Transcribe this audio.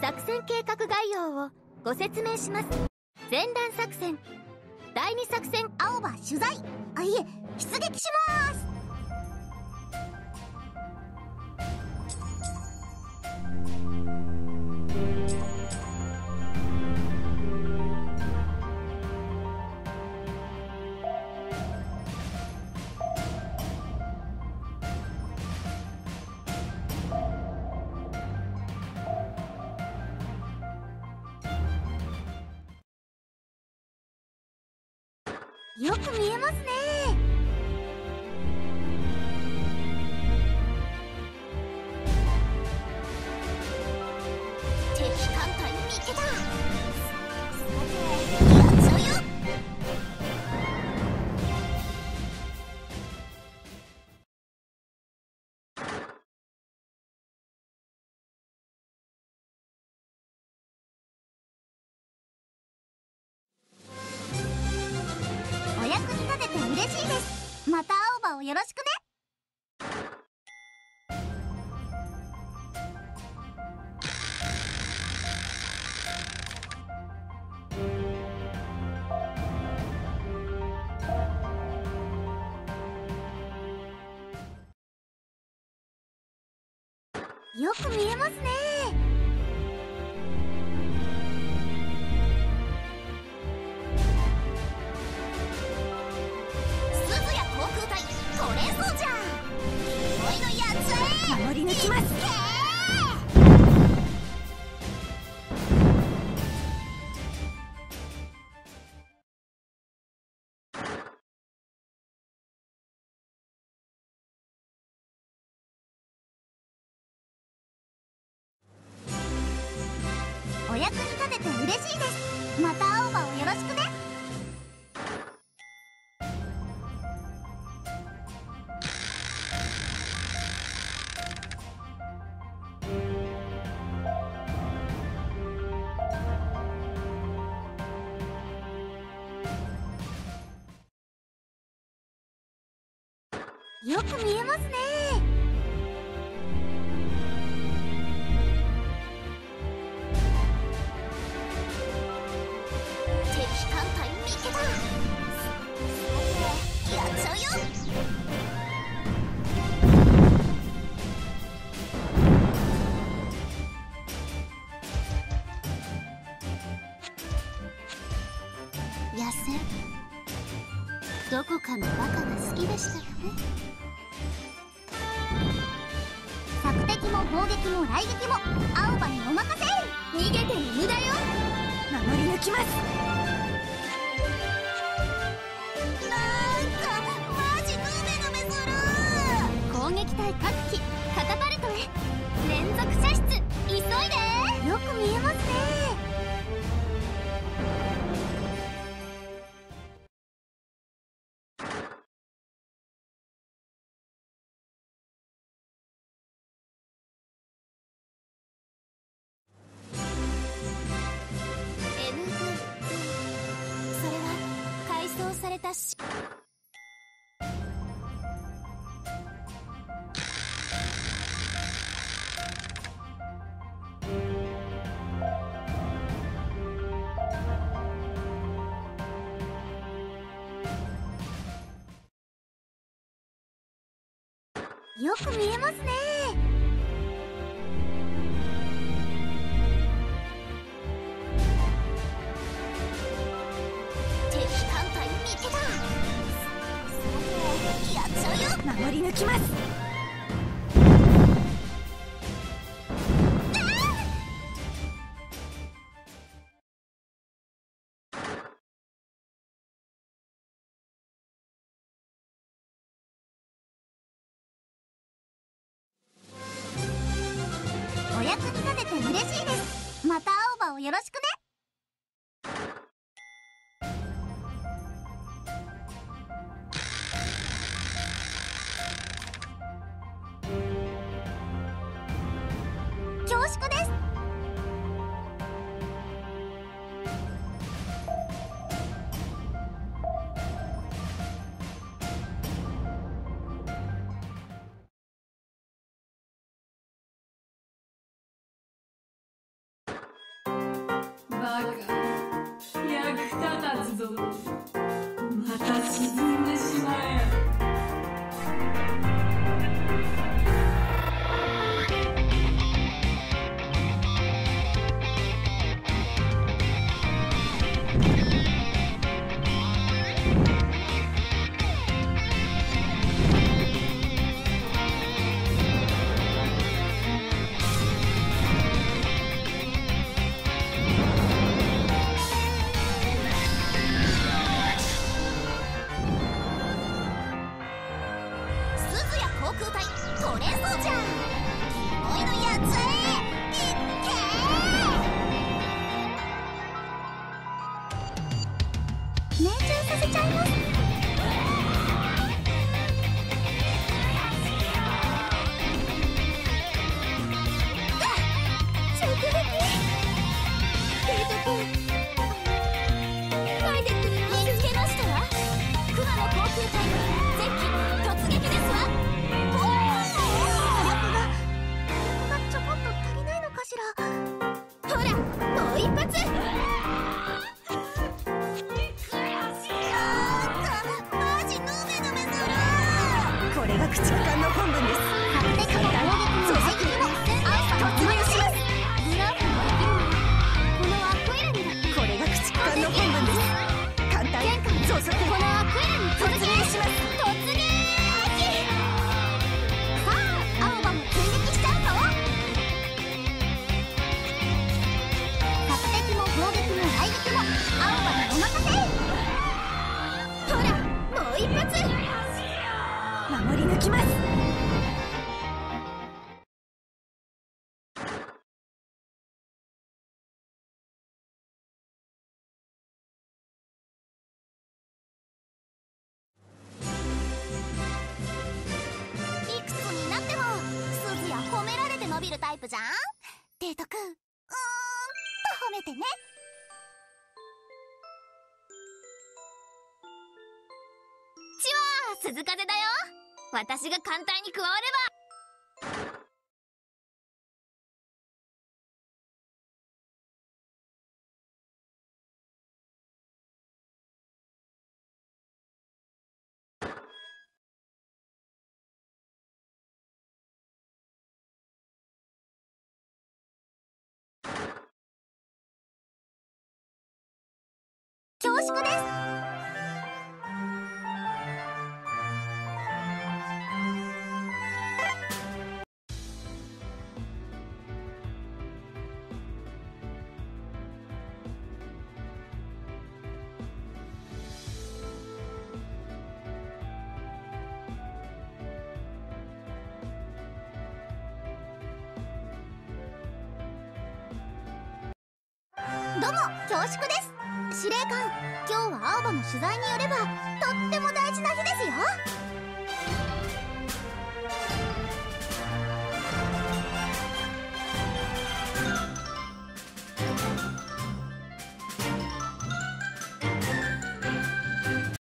作戦計画概要をご説明します。前段作戦。第二作戦青葉取材。あいえ出撃します。よく見えますね。敵艦をよろしくね。よく見えますね。抜きますお役に立てて嬉しいです。またよく見えますね。どこかのバカが好きでしたよね。索敵も砲撃も雷撃も青葉にお任せ。逃げても無駄よ。守り抜きます。なんかマジヌメヌメする。攻撃隊各機カタパルトへ。連続射出。急いで。よく見えます装されたし。よく見えますね。守り抜きます。お役に立てて嬉しいです。また青葉をよろしくね。縮です。役立たずぞ。また沈んでしまえ。ちゃいます。各地区間の本文です。伸びるタイプじゃん。デートくんうーんと褒めてね。ち鈴風だよ。私が艦隊に加われば。恐縮です。どうも恐縮です。司令官。今日は青葉の取材によればとっても大事な日ですよ。